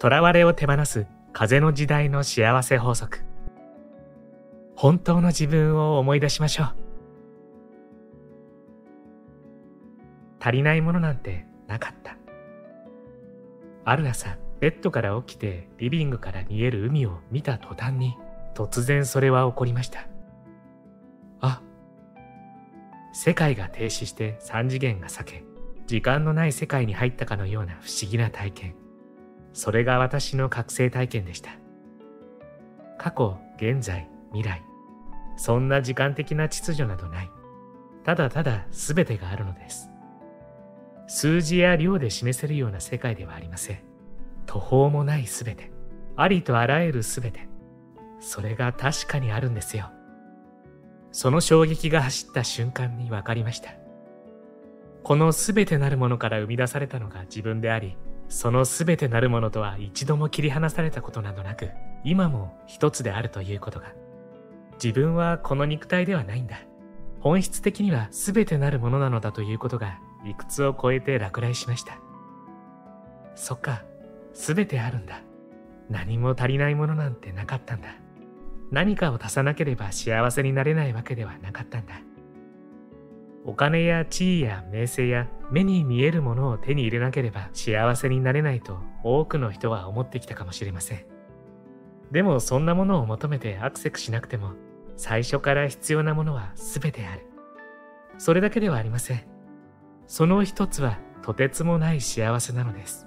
囚われを手放す風の時代の幸せ法則。本当の自分を思い出しましょう。足りないものなんてなかった。ある朝、ベッドから起きてリビングから見える海を見た途端に突然それは起こりました。あ、世界が停止して三次元が裂け、時間のない世界に入ったかのような不思議な体験。それが私の覚醒体験でした。過去、現在、未来。そんな時間的な秩序などない。ただただ全てがあるのです。数字や量で示せるような世界ではありません。途方もない全て。ありとあらゆる全て。それが確かにあるんですよ。その衝撃が走った瞬間に分かりました。この全てなるものから生み出されたのが自分であり、その全てなるものとは一度も切り離されたことなどなく、今も一つであるということが。自分はこの肉体ではないんだ。本質的には全てなるものなのだということが理屈を超えて落雷しました。そっか、全てあるんだ。何も足りないものなんてなかったんだ。何かを足さなければ幸せになれないわけではなかったんだ。お金や地位や名声や目に見えるものを手に入れなければ幸せになれないと多くの人は思ってきたかもしれません。でもそんなものを求めてアクセクしなくても最初から必要なものは全てある。それだけではありません。その一つはとてつもない幸せなのです。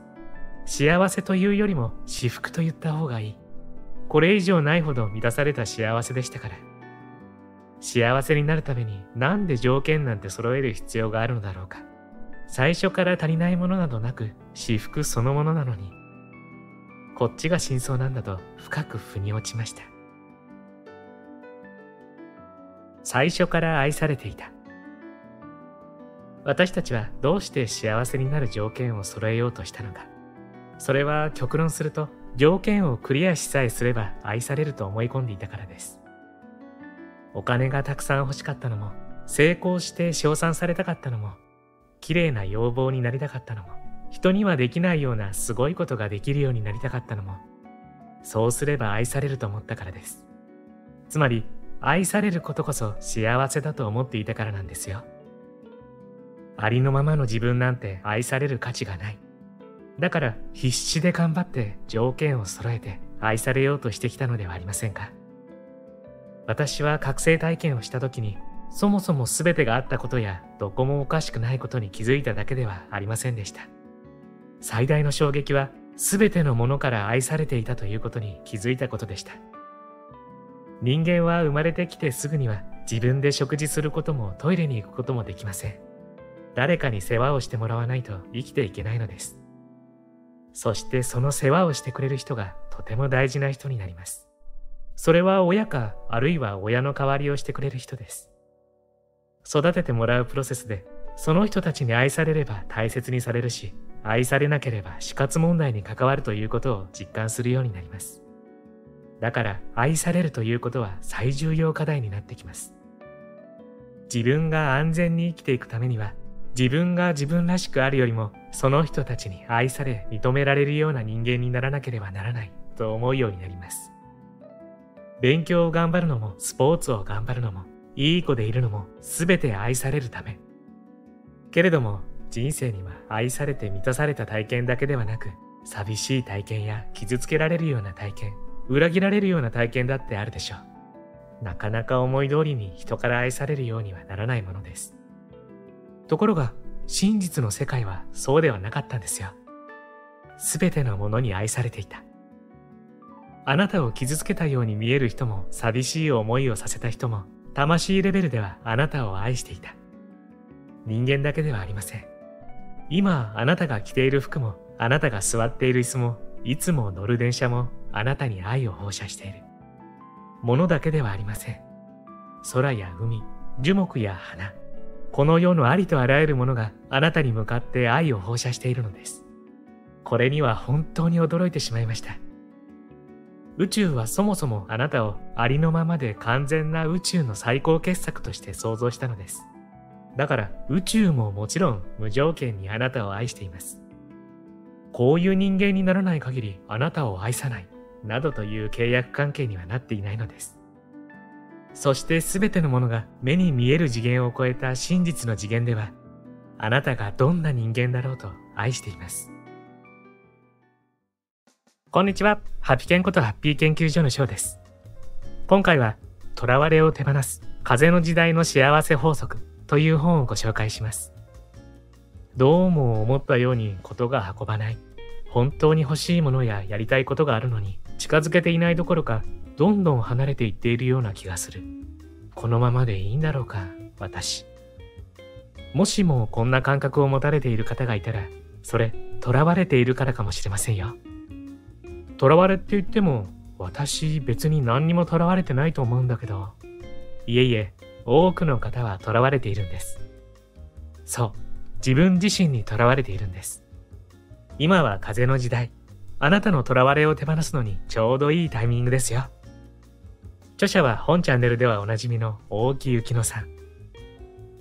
幸せというよりも至福と言った方がいい。これ以上ないほど満たされた幸せでしたから。幸せになるためになんで条件なんて揃える必要があるのだろうか。最初から足りないものなどなく至福そのものなのに、こっちが真相なんだと深く腑に落ちました。最初から愛されていた。私たちはどうして幸せになる条件を揃えようとしたのか。それは極論すると条件をクリアしさえすれば愛されると思い込んでいたからです。お金がたくさん欲しかったのも、成功して称賛されたかったのも、綺麗な要望になりたかったのも、人にはできないようなすごいことができるようになりたかったのも、そうすれば愛されると思ったからです。つまり、愛されることこそ幸せだと思っていたからなんですよ。ありのままの自分なんて愛される価値がない。だから必死で頑張って条件を揃えて愛されようとしてきたのではありませんか。私は覚醒体験をした時に、そもそも全てがあったことや、どこもおかしくないことに気づいただけではありませんでした。最大の衝撃は、全てのものから愛されていたということに気づいたことでした。人間は生まれてきてすぐには自分で食事することもトイレに行くこともできません。誰かに世話をしてもらわないと生きていけないのです。そしてその世話をしてくれる人がとても大事な人になります。それは親か、あるいは親の代わりをしてくれる人です。育ててもらうプロセスで、その人たちに愛されれば大切にされるし、愛されなければ死活問題に関わるということを実感するようになります。だから、愛されるということは最重要課題になってきます。自分が安全に生きていくためには、自分が自分らしくあるよりも、その人たちに愛され、認められるような人間にならなければならないと思うようになります。勉強を頑張るのも、スポーツを頑張るのも、いい子でいるのも、すべて愛されるため。けれども、人生には愛されて満たされた体験だけではなく、寂しい体験や傷つけられるような体験、裏切られるような体験だってあるでしょう。なかなか思い通りに人から愛されるようにはならないものです。ところが、真実の世界はそうではなかったんですよ。すべてのものに愛されていた。あなたを傷つけたように見える人も、寂しい思いをさせた人も、魂レベルではあなたを愛していた。人間だけではありません。今、あなたが着ている服も、あなたが座っている椅子も、いつも乗る電車も、あなたに愛を放射している。物だけではありません。空や海、樹木や花、この世のありとあらゆるものがあなたに向かって愛を放射しているのです。これには本当に驚いてしまいました。宇宙はそもそもあなたをありのままで完全な宇宙の最高傑作として創造したのです。だから宇宙ももちろん無条件にあなたを愛しています。こういう人間にならない限りあなたを愛さない、などという契約関係にはなっていないのです。そして全てのものが目に見える次元を超えた真実の次元では、あなたがどんな人間だろうと愛しています。こんにちは。ハピケンことハッピー研究所の翔です。今回は、囚われを手放す風の時代の幸せ法則という本をご紹介します。どうも思ったようにことが運ばない。本当に欲しいものややりたいことがあるのに近づけていないどころかどんどん離れていっているような気がする。このままでいいんだろうか、私。もしもこんな感覚を持たれている方がいたら、それ、囚われているからかもしれませんよ。囚われって言っても、私別に何にも囚われてないと思うんだけど。いえいえ、多くの方は囚われているんです。そう、自分自身に囚われているんです。今は風の時代。あなたの囚われを手放すのにちょうどいいタイミングですよ。著者は本チャンネルではおなじみの大木幸乃さん。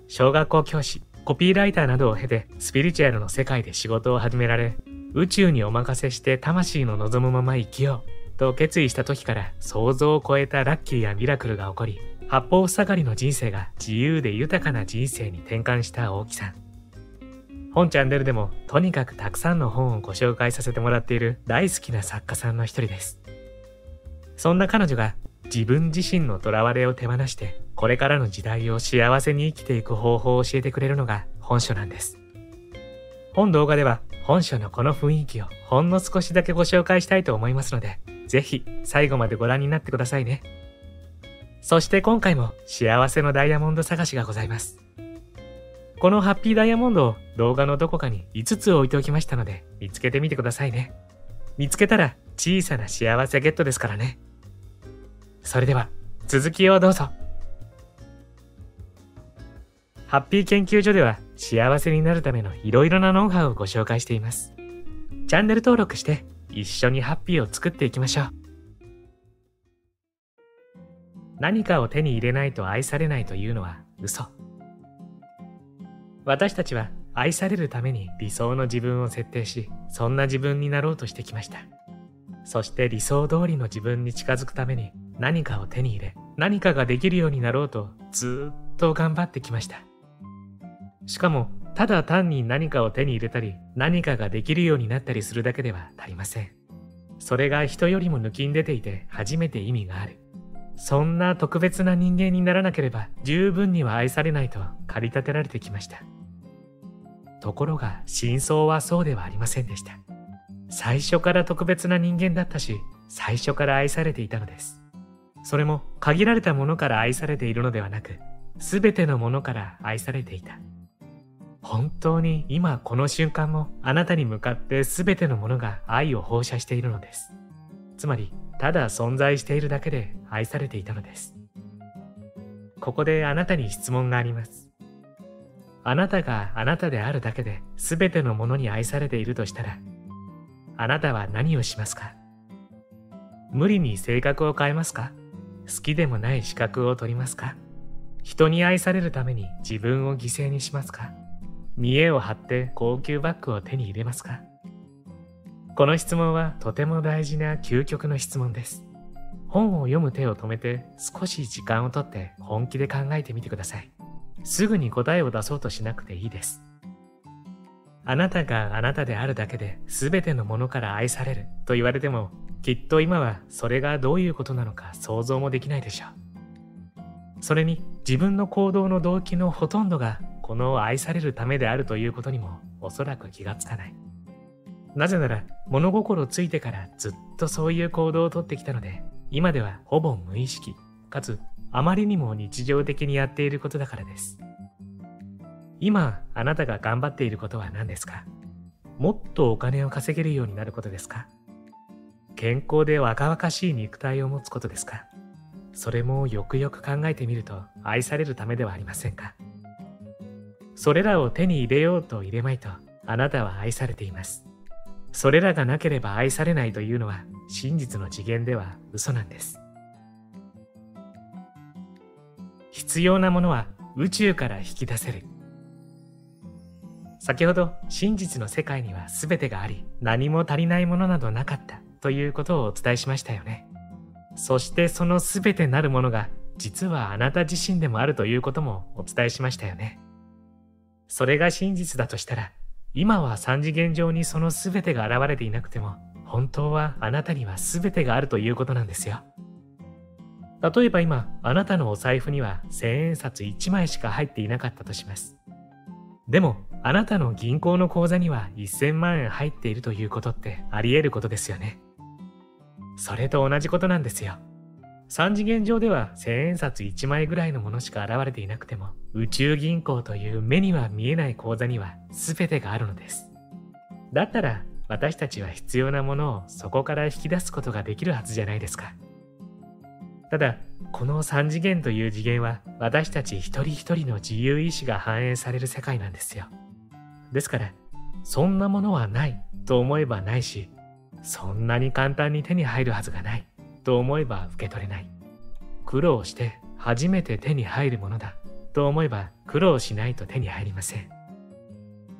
小学校教師、コピーライターなどを経てスピリチュアルの世界で仕事を始められ、宇宙にお任せして魂の望むまま生きようと決意した時から想像を超えたラッキーやミラクルが起こり、八方塞がりの人生が自由で豊かな人生に転換した大木さん。本チャンネルでもとにかくたくさんの本をご紹介させてもらっている大好きな作家さんの一人です。そんな彼女が自分自身の囚われを手放してこれからの時代を幸せに生きていく方法を教えてくれるのが本書なんです。本動画では本書のこの雰囲気をほんの少しだけご紹介したいと思いますので、ぜひ最後までご覧になってくださいね。そして今回も幸せのダイヤモンド探しがございます。このハッピーダイヤモンドを動画のどこかに5つ置いておきましたので見つけてみてくださいね。見つけたら小さな幸せゲットですからね。それでは続きをどうぞ。ハッピー研究所では幸せになるためのいろいろなノウハウをご紹介しています。チャンネル登録して一緒にハッピーを作っていきましょう。何かを手に入れないと愛されないというのは嘘。私たちは愛されるために理想の自分を設定し、そんな自分になろうとしてきました。そして理想通りの自分に近づくために何かを手に入れ、何かができるようになろうとずっと頑張ってきました。しかも、ただ単に何かを手に入れたり、何かができるようになったりするだけでは足りません。それが人よりも抜きん出ていて初めて意味がある。そんな特別な人間にならなければ十分には愛されないと駆り立てられてきました。ところが真相はそうではありませんでした。最初から特別な人間だったし、最初から愛されていたのです。それも限られたものから愛されているのではなく、すべてのものから愛されていた。本当に今この瞬間もあなたに向かってすべてのものが愛を放射しているのです。つまり、ただ存在しているだけで愛されていたのです。ここであなたに質問があります。あなたがあなたであるだけで全てのものに愛されているとしたら、あなたは何をしますか？無理に性格を変えますか？好きでもない資格を取りますか？人に愛されるために自分を犠牲にしますか？見栄を張って高級バッグを手に入れますか？この質問はとても大事な究極の質問です。本を読む手を止めて少し時間をとって本気で考えてみてください。すぐに答えを出そうとしなくていいです。あなたがあなたであるだけで全てのものから愛されると言われても、きっと今はそれがどういうことなのか想像もできないでしょう。それに自分の行動の動機のほとんどがこの愛されるためであるということにもおそらく気がつかない。なぜなら物心ついてからずっとそういう行動をとってきたので、今ではほぼ無意識、かつあまりにも日常的にやっていることだからです。今、あなたが頑張っていることは何ですか？もっとお金を稼げるようになることですか？健康で若々しい肉体を持つことですか？それもよくよく考えてみると愛されるためではありませんか？それらを手に入れようと入れまいとあなたは愛されています。それらがなければ愛されないというのは真実の次元では嘘なんです。必要なものは宇宙から引き出せる。先ほど真実の世界には全てがあり何も足りないものなどなかったということをお伝えしましたよね。そしてその全てなるものが実はあなた自身でもあるということもお伝えしましたよね。それが真実だとしたら今は三次元上にその全てが現れていなくても本当はあなたには全てがあるということなんですよ。例えば今、あなたのお財布には千円札1枚しか入っていなかったとします。でも、あなたの銀行の口座には1000万円入っているということってあり得ることですよね。それと同じことなんですよ。三次元上では千円札1枚ぐらいのものしか現れていなくても、宇宙銀行という目には見えない口座には全てがあるのです。だったら、私たちは必要なものをそこから引き出すことができるはずじゃないですか。ただ、この3次元という次元は私たち一人一人の自由意志が反映される世界なんですよ。ですから、そんなものはないと思えばないし、そんなに簡単に手に入るはずがないと思えば受け取れない。苦労して初めて手に入るものだと思えば苦労しないと手に入りません。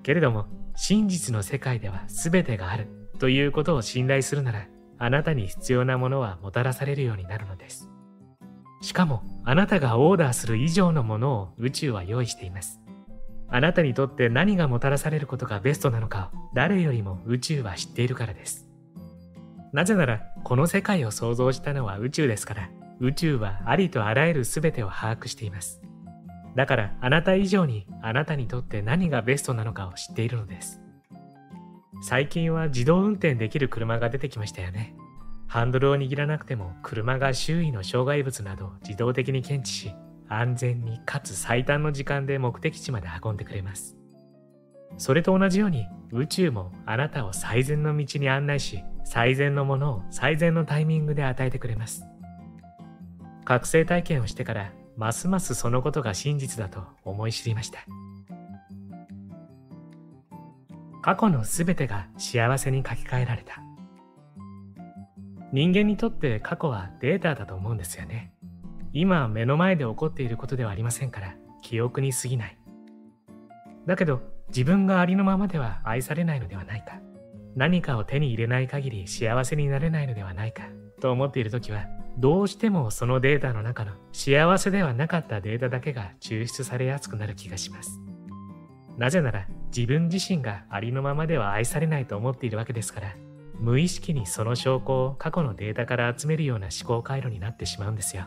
けれども、真実の世界では全てがあるということを信頼するなら、あなたに必要なものはもたらされるようになるのです。しかも、あなたがオーダーする以上のものを宇宙は用意しています。あなたにとって何がもたらされることがベストなのかを誰よりも宇宙は知っているからです。なぜなら、この世界を創造したのは宇宙ですから、宇宙はありとあらゆる全てを把握しています。だからあなた以上にあなたにとって何がベストなのかを知っているのです。最近は自動運転できる車が出てきましたよね。ハンドルを握らなくても車が周囲の障害物など自動的に検知し、安全にかつ最短の時間で目的地まで運んでくれます。それと同じように宇宙もあなたを最善の道に案内し、最善のものを最善のタイミングで与えてくれます。覚醒体験をしてからますますそのことが真実だと思い知りました。過去の全てが幸せに書き換えられた。人間にとって過去はデータだと思うんですよね。今目の前で起こっていることではありませんから記憶に過ぎない。だけど自分がありのままでは愛されないのではないか。何かを手に入れない限り幸せになれないのではないかと思っている時はどうしてもそのデータの中の幸せではなかったデータだけが抽出されやすくなる気がします。なぜなら自分自身がありのままでは愛されないと思っているわけですから無意識にその証拠を過去のデータから集めるような思考回路になってしまうんですよ。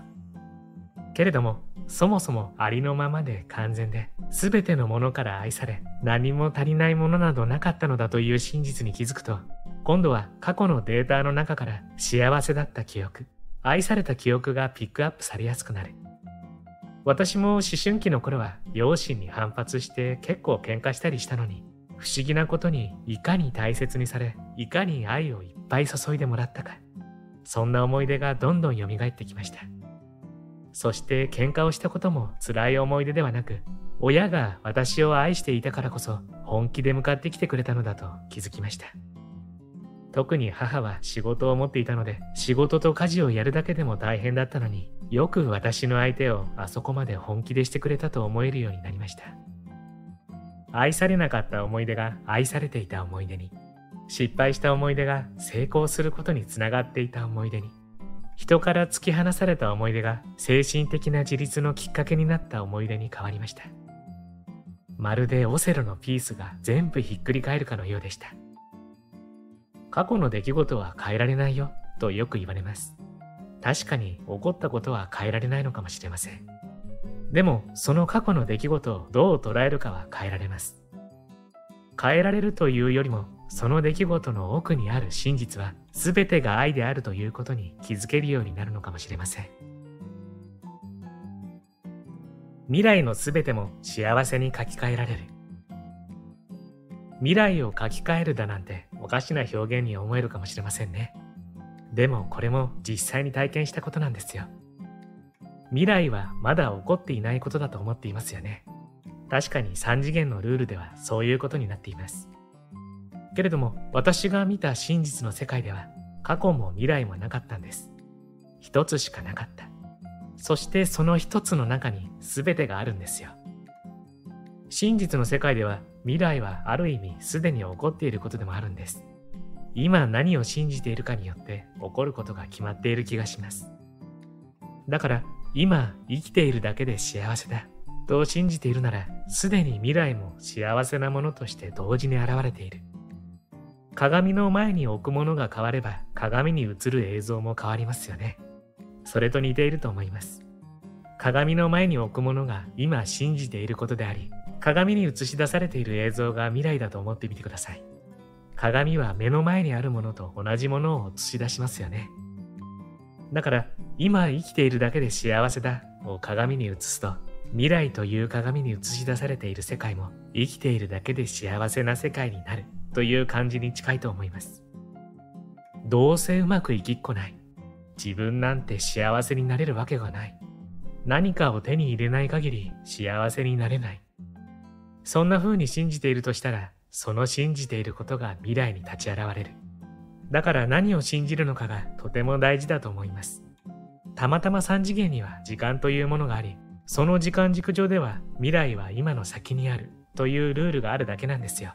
けれども、そもそもありのままで完全で、全てのものから愛され、何も足りないものなどなかったのだという真実に気づくと、今度は過去のデータの中から幸せだった記憶、愛された記憶がピックアップされやすくなる。私も思春期の頃は両親に反発して結構喧嘩したりしたのに、不思議なことにいかに大切にされ、いかに愛をいっぱい注いでもらったか。そんな思い出がどんどん蘇ってきました。そして喧嘩をしたことも辛い思い出ではなく、親が私を愛していたからこそ本気で向かってきてくれたのだと気づきました。特に母は仕事を持っていたので、仕事と家事をやるだけでも大変だったのによく私の相手をあそこまで本気でしてくれたと思えるようになりました。愛されなかった思い出が愛されていた思い出に、失敗した思い出が成功することにつながっていた思い出に、人から突き放された思い出が精神的な自立のきっかけになった思い出に変わりました。まるでオセロのピースが全部ひっくり返るかのようでした。過去の出来事は変えられないよとよく言われます。確かに起こったことは変えられないのかもしれません。でも、その過去の出来事をどう捉えるかは変えられます。変えられるというよりも、その出来事の奥にある真実は全てが愛であるということに気づけるようになるのかもしれません。未来の全ても幸せに書き換えられる。未来を書き換えるだなんておかしな表現に思えるかもしれませんね。でもこれも実際に体験したことなんですよ。未来はまだ起こっていないことだと思っていますよね。確かに3次元のルールではそういうことになっています。けれども私が見た真実の世界では過去も未来もなかったんです。一つしかなかった。そしてその一つの中に全てがあるんですよ。真実の世界では未来はある意味すでに起こっていることでもあるんです。今何を信じているかによって起こることが決まっている気がします。だから今生きているだけで幸せだと信じているならすでに未来も幸せなものとして同時に現れている。鏡の前に置くものが変われば鏡に映る映像も変わりますよね。それと似ていると思います。鏡の前に置くものが今信じていることであり、鏡に映し出されている映像が未来だと思ってみてください。鏡は目の前にあるものと同じものを映し出しますよね。だから今生きているだけで幸せだを鏡に映すと未来という鏡に映し出されている世界も生きているだけで幸せな世界になるという感じに近いと思います。どうせうまくいきっこない。自分なんて幸せになれるわけがない。何かを手に入れない限り幸せになれない。そんな風に信じているとしたら、その信じていることが未来に立ち現れる。だから何を信じるのかがとても大事だと思います。たまたま3次元には時間というものがあり、その時間軸上では未来は今の先にあるというルールがあるだけなんですよ。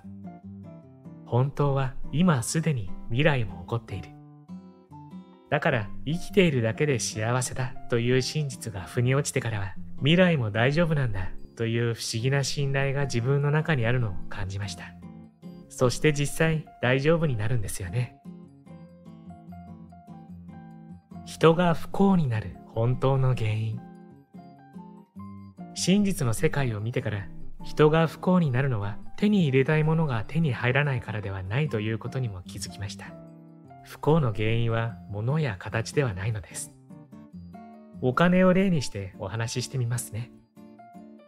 本当は今すでに未来も起こっている。だから生きているだけで幸せだという真実が腑に落ちてからは未来も大丈夫なんだという不思議な信頼が自分の中にあるのを感じました。そして実際大丈夫になるんですよね。人が不幸になる本当の原因。真実の世界を見てから人が不幸になるのは手に入れたいものが手に入らないからではないということにも気づきました。不幸の原因は物や形ではないのです。お金を例にしてお話ししてみますね。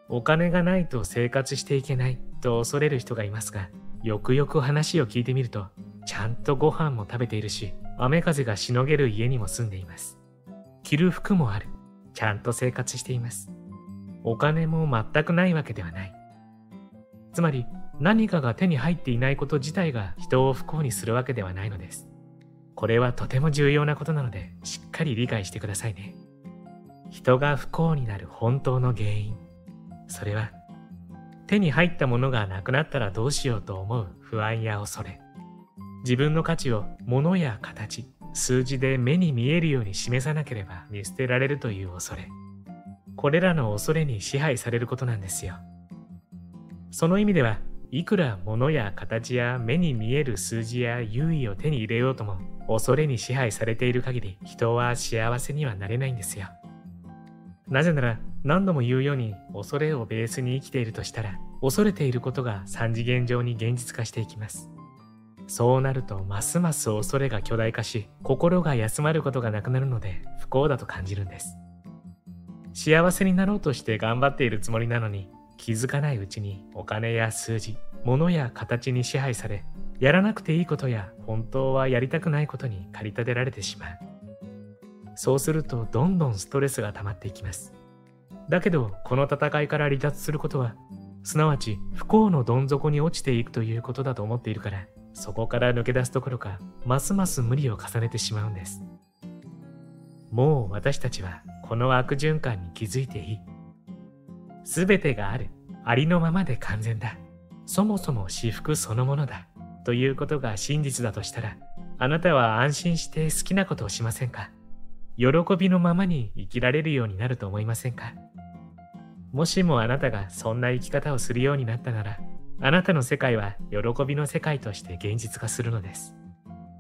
お金がないと生活していけないと恐れる人がいますが、よくよく話を聞いてみると、ちゃんとご飯も食べているし、雨風がしのげる家にも住んでいます。着る服もある。ちゃんと生活しています。お金も全くないわけではない。つまり、何かが手に入っていないこと自体が人を不幸にするわけではないのです。これはとても重要なことなので、しっかり理解してくださいね。人が不幸になる本当の原因。それは、手に入ったものがなくなったらどうしようと思う不安や恐れ。自分の価値を物や形、数字で目に見えるように示さなければ見捨てられるという恐れ。これらの恐れに支配されることなんですよ。その意味では、いくら物や形や目に見える数字や優位を手に入れようとも、恐れに支配されている限り人は幸せにはなれないんですよ。なぜなら何度も言うように恐れをベースに生きているとしたら恐れていることが三次元上に現実化していきます。そうなるとますます恐れが巨大化し心が休まることがなくなるので不幸だと感じるんです。幸せになろうとして頑張っているつもりなのに気づかないうちにお金や数字、物や形に支配されやらなくていいことや本当はやりたくないことに駆り立てられてしまう。そうするとどんどんストレスが溜まっていきます。だけどこの戦いから離脱することはすなわち不幸のどん底に落ちていくということだと思っているからそこから抜け出すどころかますます無理を重ねてしまうんです。もう私たちはこの悪循環に気づいていい。すべてがある。ありのままで完全だ。そもそも私服そのものだ。ということが真実だとしたら、あなたは安心して好きなことをしませんか？喜びのままに生きられるようになると思いませんか？もしもあなたがそんな生き方をするようになったなら、あなたの世界は喜びの世界として現実化するのです。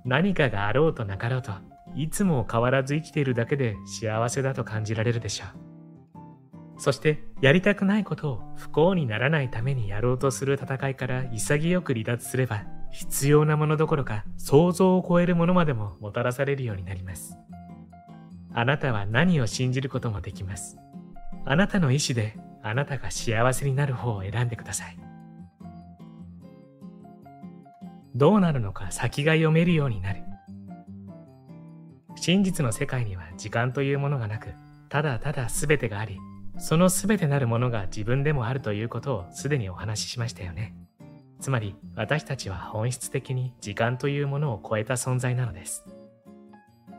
何かがあろうとなかろうと、いつも変わらず生きているだけで幸せだと感じられるでしょう。そして、やりたくないことを不幸にならないためにやろうとする戦いから潔く離脱すれば、必要なものどころか想像を超えるものまでももたらされるようになります。あなたは何を信じることもできます。あなたの意志であなたが幸せになる方を選んでください。どうなるのか先が読めるようになる。真実の世界には時間というものがなく、ただただ全てがあり、その全てなるものが自分でもあるということをすでにお話ししましたよね。つまり私たちは本質的に時間というものを超えた存在なのです。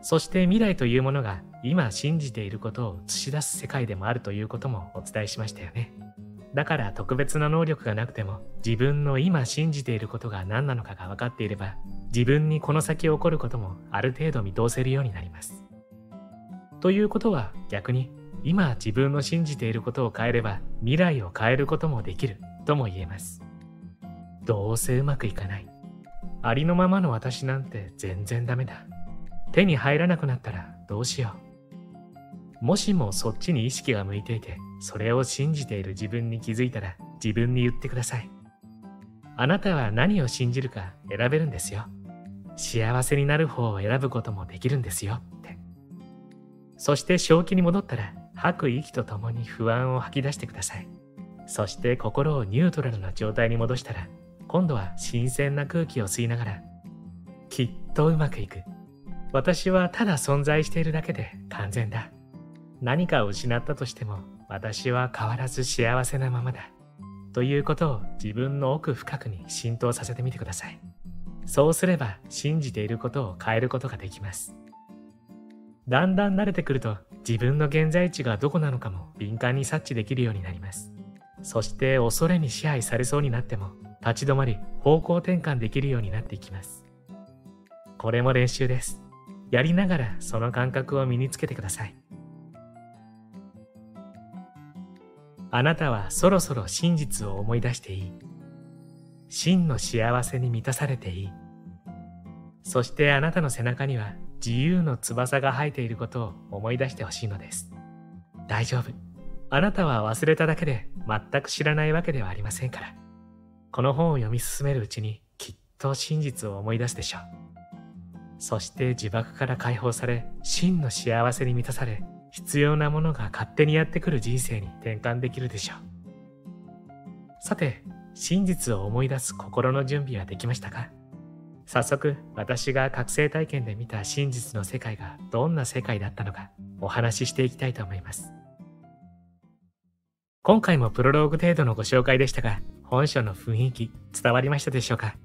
そして未来というものが今信じていることを映し出す世界でもあるということもお伝えしましたよね。だから特別な能力がなくても自分の今信じていることが何なのかが分かっていれば自分にこの先起こることもある程度見通せるようになります。ということは逆に今自分の信じていることを変えれば未来を変えることもできるとも言えます。どうせうまくいかない。ありのままの私なんて全然ダメだ。手に入らなくなったらどうしよう。もしもそっちに意識が向いていて、それを信じている自分に気づいたら自分に言ってください。あなたは何を信じるか選べるんですよ。幸せになる方を選ぶこともできるんですよって。そして正気に戻ったら吐く息とともに不安を吐き出してください。そして心をニュートラルな状態に戻したら今度は新鮮な空気を吸いながらきっとうまくいく。私はただ存在しているだけで完全だ。何かを失ったとしても私は変わらず幸せなままだ。ということを自分の奥深くに浸透させてみてください。そうすれば信じていることを変えることができます。だんだん慣れてくると自分の現在地がどこなのかも敏感に察知できるようになります。そして恐れに支配されそうになっても立ち止まり方向転換できるようになっていきます。これも練習です。やりながらその感覚を身につけてください。あなたはそろそろ真実を思い出していい。真の幸せに満たされていい。そしてあなたの背中には自由の翼が生えていることを思い出してほしいのです。大丈夫。あなたは忘れただけで全く知らないわけではありませんから。この本を読み進めるうちにきっと真実を思い出すでしょう。そして呪縛から解放され、真の幸せに満たされ、必要なものが勝手にやってくる人生に転換できるでしょう。さて、真実を思い出す心の準備はできましたか？早速、私が覚醒体験で見た真実の世界がどんな世界だったのかお話ししていきたいと思います。今回もプロローグ程度のご紹介でしたが、本書の雰囲気伝わりましたでしょうか？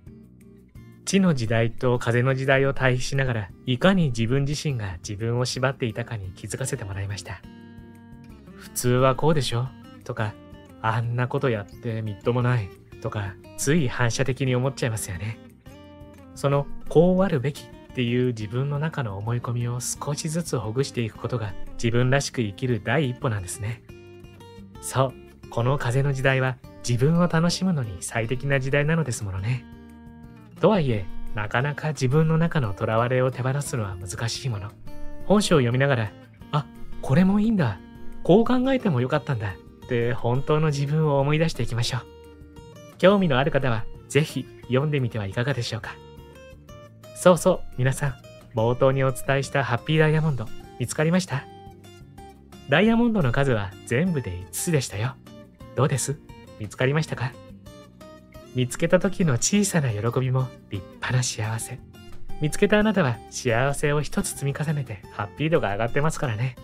地の時代と風の時代を対比しながら、いかに自分自身が自分を縛っていたかに気づかせてもらいました。普通はこうでしょ？とか、あんなことやってみっともないとか、つい反射的に思っちゃいますよね。その、こうあるべきっていう自分の中の思い込みを少しずつほぐしていくことが自分らしく生きる第一歩なんですね。そう、この風の時代は自分を楽しむのに最適な時代なのですものね。とはいえ、なかなか自分の中の囚われを手放すのは難しいもの。本書を読みながら、あ、これもいいんだ。こう考えてもよかったんだ。って本当の自分を思い出していきましょう。興味のある方は、ぜひ読んでみてはいかがでしょうか。そうそう、皆さん、冒頭にお伝えしたハッピーダイヤモンド、見つかりました？ダイヤモンドの数は全部で5つでしたよ。どうです？見つかりましたか？見つけた時の小さな喜びも立派な幸せ。見つけたあなたは幸せを一つ積み重ねてハッピー度が上がってますからね。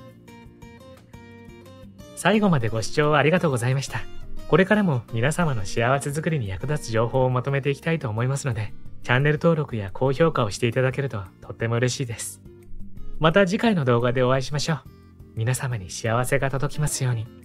最後までご視聴ありがとうございました。これからも皆様の幸せづくりに役立つ情報をまとめていきたいと思いますので、チャンネル登録や高評価をしていただけるととっても嬉しいです。また次回の動画でお会いしましょう。皆様に幸せが届きますように。